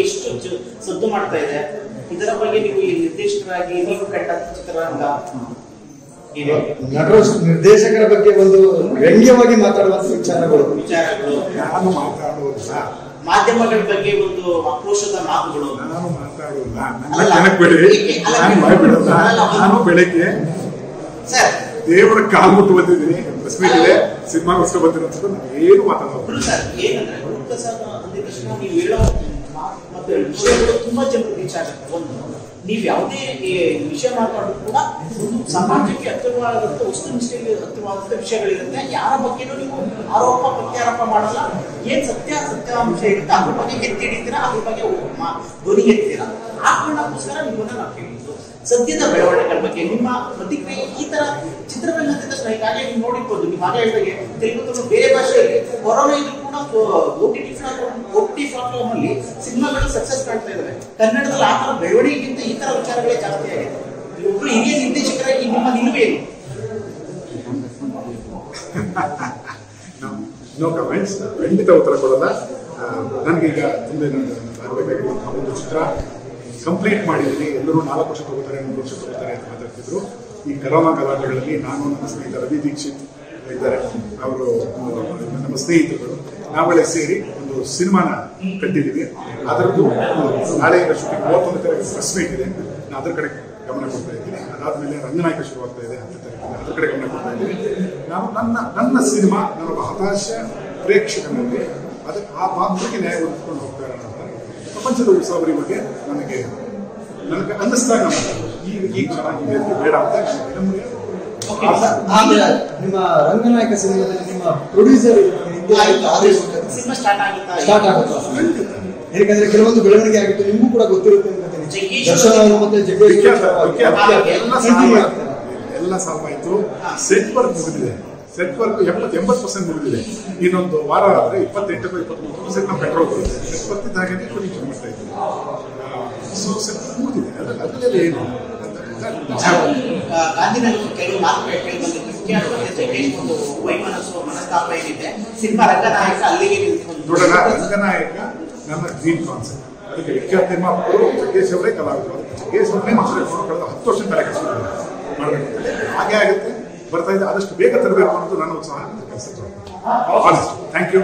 ಎಷ್ಟು ಸದ್ದು ಮಾಡ್ತಾ ಇದೆ? ಇದರ ಬಗ್ಗೆ ನೀವು ಈ ನಿರ್ದೇಶಕರಾಗಿ ನೀವು ಕಟ್ಟ ಚಿತ್ರರಂಗ ಇದೆ ನಟರು ನಿರ್ದೇಶಕರ ಬಗ್ಗೆ ಒಂದು ವ್ಯಂಗ್ಯವಾಗಿ ಮಾತಾಡುವಂತ ವಿಚಾರಗಳು. ವಿಚಾರಗಳು. ನಾನು ಮಾತಾಡುವುದಿಲ್ಲ. ಮಾಧ್ಯಮಗಳ ಬಗ್ಗೆ ಒಂದು ಆಕ್ರೋಶದ ಮಾತುಗಳು. ನಾನು ಮಾತಾಡುವುದಿಲ್ಲ. ನನ್ನ. ಕೆಳಕ್ ಬಿಡಿ ನಾನು ಬಾಯ್ ಬಿಡಲ್ಲ ನಾನು ಬೆಳಗ್ಗೆ ಸರ್. ದೇವರ ಕಾಲ್ ಮುಟ್ಟು ಬಂದಿದ್ದೀನಿ ಮೀಟ್ ಇದೆ ಸಿನಿಮಾಗೋಸ್ಕರ ಬಂದಿರೋ ನಾನು ಏನು ಮಾತಾಡೋದು? ಸರ್ ಏನಂದ್ರೆ ತಕ್ಷಣ ನೀವು ಹೇಳೋ ಮತ್ತೆ ವಿಷಯಗಳು ತುಂಬಾ ಜನರು ರೀಚ್ ಆಗುತ್ತೆ. ಒಂದು, ನೀವು ಯಾವುದೇ ವಿಷಯ ಮಾತಾಡೋದು ಕೂಡ ಒಂದು ಸಮಾಜಕ್ಕೆ ಹತ್ತಿರವಾದಂತ ವಸ್ತುನಿಷ್ಠೆಗೆ ಹತ್ತಿರವಾದಂತ ವಿಷಯಗಳಿರುತ್ತೆ. ಯಾರ ಬಗ್ಗೆನೂ ನೀವು ಆರೋಪ, ಪ್ರತ್ಯಾರೋಪ ಮಾಡಲ್ಲ. ಏನ್ ಸತ್ಯ ಸತ್ಯಾಂಶ ಇರುತ್ತೆ, ಅದ್ರ ಬಗ್ಗೆ ಎತ್ತಿ ಹಿಡಿತೀರಾ, ಅದ್ರ ಬಗ್ಗೆ ಧ್ವನಿ ಎತ್ತೀರಾ? ಆ ಕಾರಣಕ್ಕೋಸ್ಕರ ನಿಮ್ಮನ್ನ ನಾವು ಕೇಳಿದ್ದು. ಸದ್ಯದ ಬೆಳವಣಿಗೆಗಳ ಬಗ್ಗೆ, ನಿಮ್ಮ ಪ್ರತಿಕ್ರಿಯೆ ಈ ತರ ಚಿತ್ರರಂಗದಿಂದ ಈಗಾಗಲೇ ನೀವು ನೋಡಿರ್ಬೋದು. ನೀವು ಹಾಗೆ ಹೇಳಿದಾಗೆ, ತೆಲುಗು ಬೇರೆ ಭಾಷೆಯಲ್ಲಿ ಕೊರೋನಾ ಇದ್ರು ಕೂಡ O T T T platform ಅಲ್ಲಿ ಸಿನಿಮಾಗಳು ಸಕ್ಸಸ್ ಕಾಣ್ತಾ ಇದಾವೆ. ಕನ್ನಡದಲ್ಲಿ ಆ ತರ ಬೆಳವಣಿಗೆಗಿಂತ ಈ ತರ ವಿಚಾರಗಳೇ ಜಾಸ್ತಿ ಆಗಿದೆ. ಒಬ್ರು ಹಿರಿಯ ನಿರ್ದೇಶಕರಾಗಿ ನಿಮ್ಮ ನಿಲುವೇನು ನೋ ಕಮೆಂಟ್ಸ್ ಖಂಡಿತ ಉತ್ತರ ಕೊಡಲ್ಲ. ನನಗೀಗ ಮುಂದೆ ಬರಬೇಕಾಗಿರುವಂತಹ ಒಂದು ಚಿತ್ರ ಕಂಪ್ಲೀಟ್ ಮಾಡಿದ್ದೀನಿ. ಎಲ್ಲರೂ ನಾಲ್ಕು ವರ್ಷ ತಗೋತಾರೆ, ಮೂರು ವರ್ಷ ತಗೋತಾರೆ ಅಂತ ಮಾತಾಡ್ತಿದ್ರು. ಈ ಕರೋನಾ ಕಲಾಟಗಳಲ್ಲಿ ನಾನು ನನ್ನ ಸ್ನೇಹಿತ ರವಿ ದೀಕ್ಷಿತ್ ಇದ್ದಾರೆ. ಅವರು ನಮ್ಮ ಸ್ನೇಹಿತರುಗಳು ನಾವೆಲ್ಲ ಸೇರಿ ಒಂದು ಸಿನಿಮಾನ ಕಟ್ಟಿದ್ದೀವಿ. ಅದರದ್ದು ನಾಳೆ ಶೂಟಿಂಗ್ ಮೂವತ್ತೊಂದು ತಾರೀಕು ಪ್ರೆಸ್ ಮೀಟ್ ಇದೆ. ನಾನು ಅದರ ಕಡೆ ಗಮನ ಕೊಡ್ತಾ ಇದ್ದೀನಿ. ಅದಾದ್ಮೇಲೆ ರಂಗನಾಯಕ ಶುರುವಾಗ್ತಾ ಇದೆ ಹತ್ತು ತಾರೀಕು ಅದ್ರ ಕಡೆ ಗಮನ ಕೊಡ್ತಾ ಇದ್ದೀನಿ. ನಾನು ನನ್ನ ನನ್ನ ಸಿನಿಮಾ ನಾನೊಬ್ಬ ಹತಾಶ ಪ್ರೇಕ್ಷಕನಲ್ಲಿ ಅದಕ್ಕೆ ಆ ಪಾತ್ರಕ್ಕೆ ನ್ಯಾಯ ಒದಗಿಸ್ಕೊಂಡು ಹೋಗ್ತಾ ಇರೋಣ ಅಂತ. ಪ್ರಪಂಚದ ಉತ್ಸವರಿ ಬಗ್ಗೆ ನನಗೆ ನನಗೆ ಅನ್ನಿಸ್ದಾಗ ನಾನು ಈ ಈಗ ಈಗ ಚೆನ್ನಾಗಿದೆ ಅಂತ ಬೇಡ ಅಂತ ನಮಗೆ ನಿಮ್ಮ ರಂಗನಾಯಕ ಸಿನಿಮಾದಲ್ಲಿ ನಿಮ್ಮ ಪ್ರೊಡ್ಯೂಸರ್ ಸಿನಿಮಾ ಸ್ಟಾರ್ಟ್ ಆಗುತ್ತಾ ಸ್ಟಾರ್ಟ್ ಆಗುತ್ತೆ? ಯಾಕಂದ್ರೆ ಕೆಲವೊಂದು ಬೆಳವಣಿಗೆ ಆಗಿತ್ತು ನಿಮಗೂ ಕೂಡ ಗೊತ್ತಿರುತ್ತೆ ಅನ್ಕೋತೀನಿ ಜಗ್ಗೇಶ್ ದರ್ಶನ್ ಅವರು ಮತ್ತೆ ಜಗ್ಗೇಶ್ ವಿಖ್ಯಾತ, ವಿಖ್ಯಾತ. ವಿಖ್ಯಾತ. ಎಲ್ಲ ಸಾಲ್ವ್. ಆಯ್ತು. ಸೆಟ್ ವರ್ಕ್ ಮುಗಿದಿದೆ. ಸೆಟ್ ವರ್ಕ್ ಎಪ್ಪತ್ತು ಎಂಬತ್ತು ಪರ್ಸೆಂಟ್ ಮುಗಿದಿದೆ. ಇನ್ನೊಂದು ವಾರ ಆದ್ರೆ ಇಪ್ಪತ್ತೆಂಟಕ್ಕೂ ಇಪ್ಪತ್ಮೂರು ಪರ್ಸೆಂಟ್ ನಮ್ಮ ಪೆಟ್ರೋಲ್ ಬರುತ್ತೆ ಸೆಟ್ ಬರ್ತಿದ್ದ ಹಾಗೆ ಶುರು ಮಾಡ್ತಾ ಇದ್ದೀವಿ ಸೊ ಸೆಟ್ ಮುಗಿದಿದೆ. ಅದ್ರಲ್ಲಿ ಏನು? ಗಾಂಧಿನಗರ ಕೆಲವು ಮಾತುಗಳು ಜಗ್ಗೇಶ್ ಒಂದು ವೈಮನಸ್ಸು ಸಿನಿಮಾ ನನ್ನ ಡ್ರೀಮ್ ಕಾನ್ಸೆಪ್ಟ್ ಅದಕ್ಕೆ ವಿಖ್ಯಾತ ನಿರ್ಮಾಪಕರು ಜಗ್ಗೇಶ್ ಅವರೇ ಕಲಾವಿದರು. ಜಗ್ಗೇಶ್ ಅವರೇ ಕಳೆದ ಹತ್ತು ವರ್ಷ ತಲೆ ಕೆಲಸ ಹಾಗೆ ಆಗುತ್ತೆ. ಬರ್ತಾ ಇದೆ. ಆದಷ್ಟು ಬೇಗ ತರಬೇಕು ಅನ್ನೋದು ನನ್ನ ಉತ್ಸಾಹ. ಕೆಲಸ ಥ್ಯಾಂಕ್ ಯು